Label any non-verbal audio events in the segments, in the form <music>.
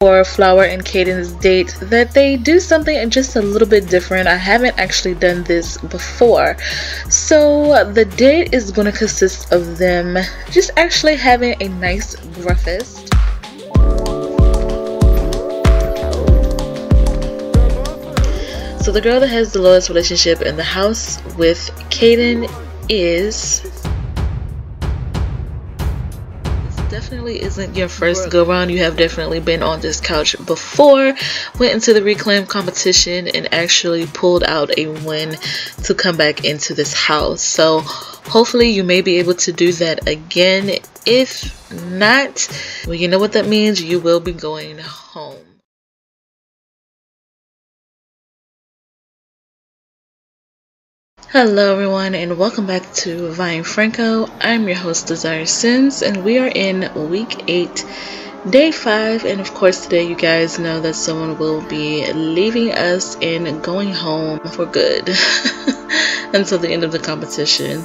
for Flower and Caden's date that they do something just a little bit different. I haven't actually done this before. So the date is going to consist of them just actually having a nice breakfast. So the girl that has the lowest relationship in the house with Caden is definitely isn't your first go round. You have definitely been on this couch before, went into the reclaim competition, and actually pulled out a win to come back into this house. So, hopefully, you may be able to do that again. If not, well, you know what that means. You will be going home. Hello everyone and welcome back to Vying Franco. I'm your host Desire Sims and we are in week 8 day 5 and of course today you guys know that someone will be leaving us and going home for good <laughs> until the end of the competition.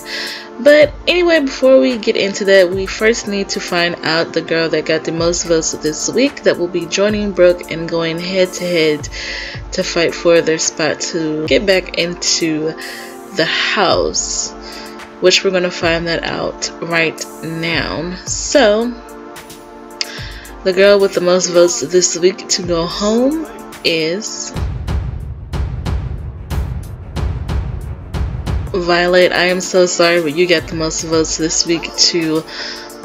But anyway before we get into that we first need to find out the girl that got the most votes this week that will be joining Brooke and going head to head to fight for their spot to get back into the house, which we're going to find that out right now. So, the girl with the most votes this week to go home is Violet. I am so sorry, but you get the most votes this week to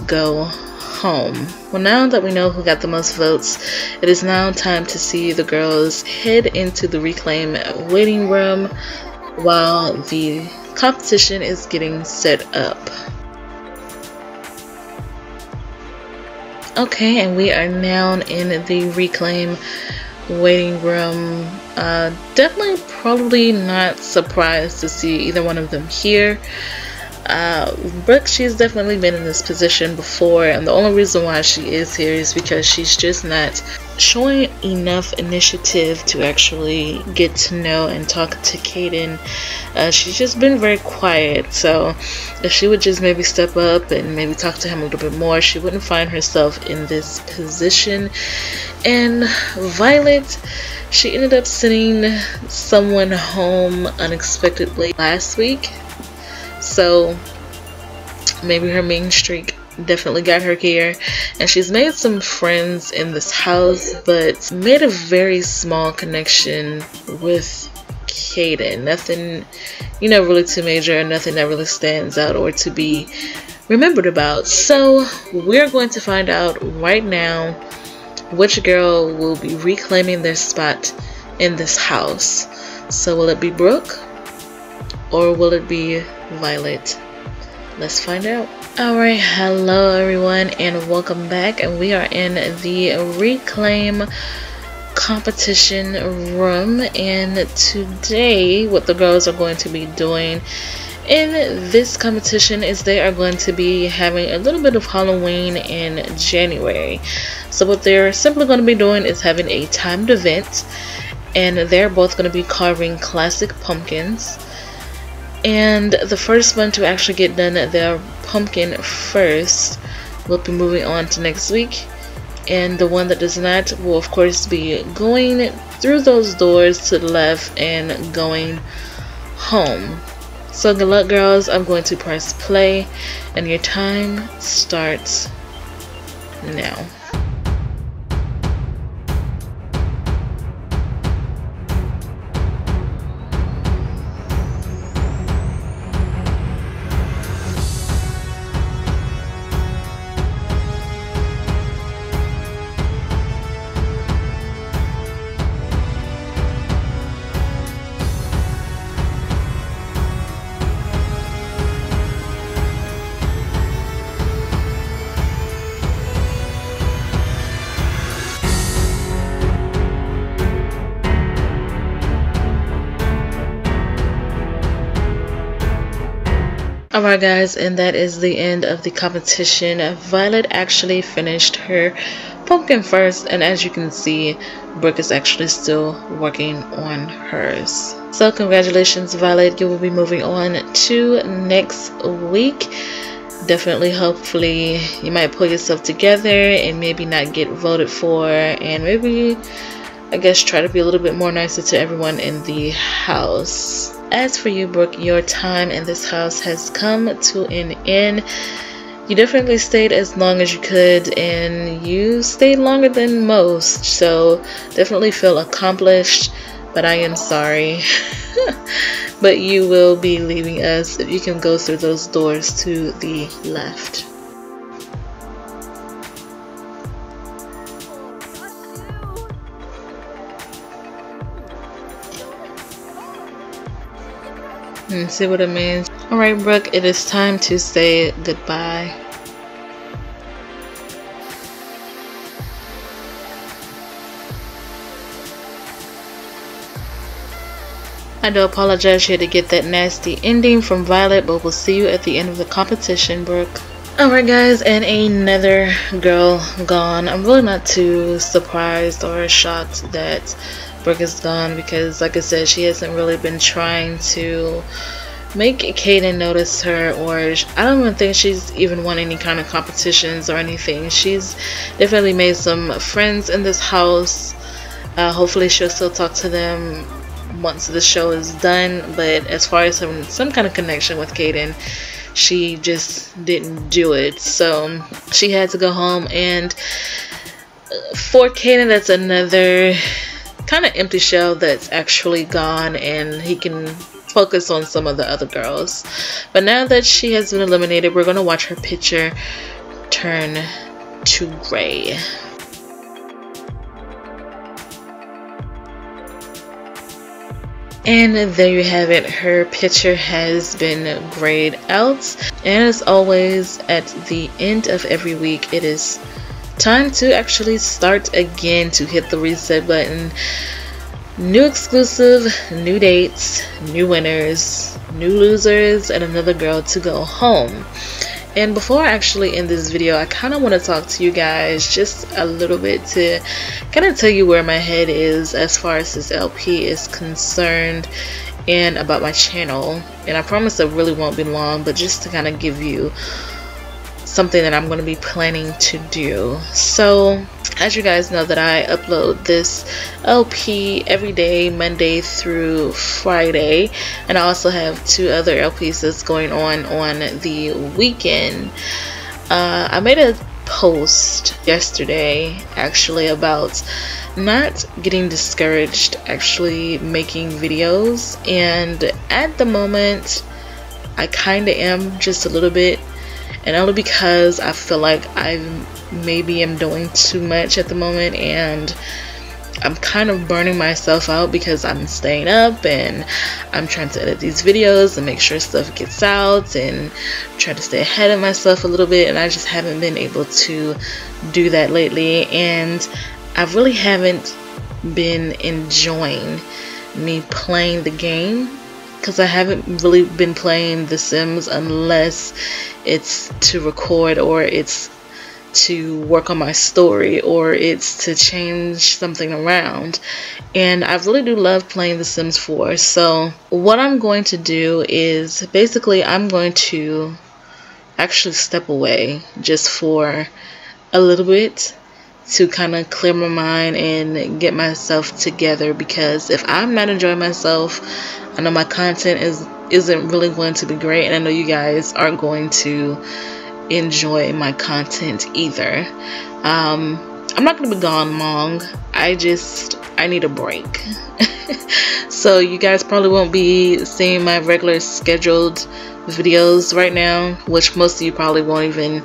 go home. Well, now that we know who got the most votes, it is now time to see the girls head into the reclaim waiting room while the competition is getting set up. Okay, and we are now in the reclaim waiting room. Uh, definitely, probably not surprised to see either one of them here. Uh, Brooke, she's definitely been in this position before, and the only reason why she is here is because she's just not showing enough initiative to actually get to know and talk to Caden. Uh, she's just been very quiet, so if she would just maybe step up and maybe talk to him a little bit more, she wouldn't find herself in this position. And Violet, she ended up sending someone home unexpectedly last week. So maybe her main streak definitely got her here and she's made some friends in this house but made a very small connection with Caden nothing you know really too major nothing that really stands out or to be remembered about. So we're going to find out right now which girl will be reclaiming their spot in this house. So will it be Brooke or will it be Violet? Let's find out. Alright, hello everyone and welcome back. And we are in the reclaim competition room. And today what the girls are going to be doing in this competition is they are going to be having a little bit of Halloween in January. So what they're simply going to be doing is having a timed event. And they're both going to be carving classic pumpkins and the first one to actually get done their pumpkin first will be moving on to next week. And the one that does not will of course be going through those doors to the left and going home. So good luck girls. I'm going to press play and your time starts now Alright guys, and that is the end of the competition. Violet actually finished her pumpkin first, and as you can see, Brooke is actually still working on hers. So congratulations Violet, you will be moving on to next week. definitely hopefully you might pull yourself together and maybe not get voted for and maybe I guess try to be a little bit more nicer to everyone in the house. As for you, Brooke, your time in this house has come to an end. You definitely stayed as long as you could and you stayed longer than most, so definitely feel accomplished, but I am sorry. <laughs> but you will be leaving us if you can go through those doors to the left. And see what it means. Alright, Brooke, it is time to say goodbye. I do apologize here to get that nasty ending from Violet, but we'll see you at the end of the competition, Brooke. Alright guys, and another girl gone. I'm really not too surprised or shocked that Brooke is gone because like I said, she hasn't really been trying to make Caden notice her or I don't even think she's even won any kind of competitions or anything. She's definitely made some friends in this house. Uh, hopefully she'll still talk to them once the show is done but as far as having some kind of connection with Caden she just didn't do it so she had to go home and uh, for Caden that's another kind of empty shell that's actually gone and he can focus on some of the other girls. But now that she has been eliminated, we're going to watch her picture turn to gray. And there you have it. Her picture has been grayed out. And as always, at the end of every week, it is time to actually start again to hit the reset button new exclusive new dates new winners new losers and another girl to go home and before I actually end this video I kind of want to talk to you guys just a little bit to kind of tell you where my head is as far as this LP is concerned and about my channel and I promise it really won't be long but just to kind of give you something that I'm going to be planning to do. So, as you guys know that I upload this LP every day, Monday through Friday, and I also have two other LPs that's going on on the weekend. Uh, I made a post yesterday actually about not getting discouraged actually making videos and at the moment I kind of am just a little bit and only because I feel like I maybe I'm doing too much at the moment and I'm kind of burning myself out because I'm staying up and I'm trying to edit these videos and make sure stuff gets out and try to stay ahead of myself a little bit and I just haven't been able to do that lately and I really haven't been enjoying me playing the game because I haven't really been playing The Sims unless it's to record or it's to work on my story or it's to change something around. And I really do love playing The Sims 4 so what I'm going to do is basically I'm going to actually step away just for a little bit to kind of clear my mind and get myself together because if I'm not enjoying myself I know my content is isn't really going to be great and I know you guys aren't going to enjoy my content either. Um, I'm not going to be gone long. I just I need a break. <laughs> so you guys probably won't be seeing my regular scheduled videos right now, which most of you probably won't even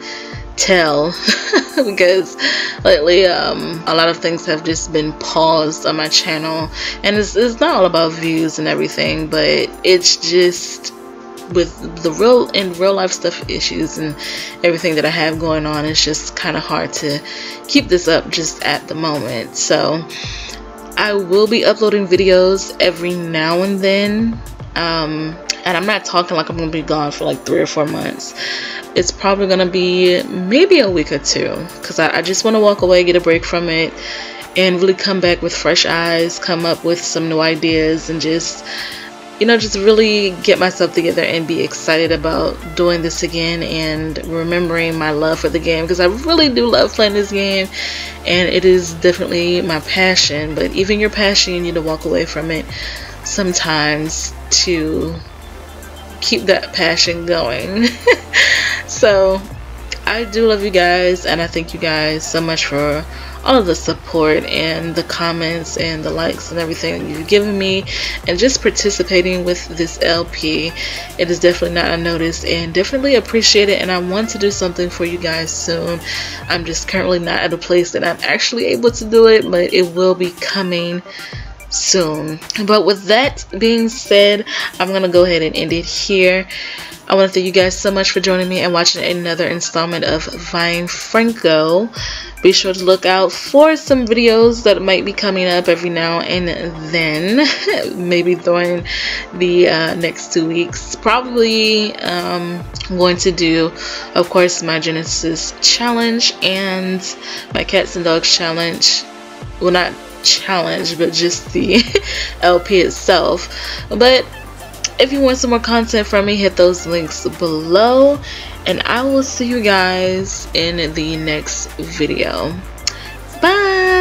tell <laughs> because lately um, a lot of things have just been paused on my channel and it's, it's not all about views and everything but it's just with the real and real life stuff issues and everything that I have going on it's just kind of hard to keep this up just at the moment. So I will be uploading videos every now and then um, and I'm not talking like I'm gonna be gone for like three or four months. It's probably gonna be maybe a week or two because I, I just want to walk away get a break from it and really come back with fresh eyes come up with some new ideas and just you know, just really get myself together and be excited about doing this again and remembering my love for the game because I really do love playing this game and it is definitely my passion. But even your passion, you need to walk away from it sometimes to keep that passion going. <laughs> so I do love you guys and I thank you guys so much for all of the support and the comments and the likes and everything you've given me and just participating with this LP. It is definitely not unnoticed and definitely appreciate it and I want to do something for you guys soon. I'm just currently not at a place that I'm actually able to do it but it will be coming soon. But with that being said, I'm going to go ahead and end it here. I want to thank you guys so much for joining me and watching another installment of Vying Franco. Be sure to look out for some videos that might be coming up every now and then. <laughs> Maybe during the uh, next two weeks. Probably um, going to do, of course, my Genesis challenge and my Cats and Dogs challenge. Well, not challenge, but just the <laughs> LP itself. But if you want some more content from me, hit those links below and I will see you guys in the next video. Bye!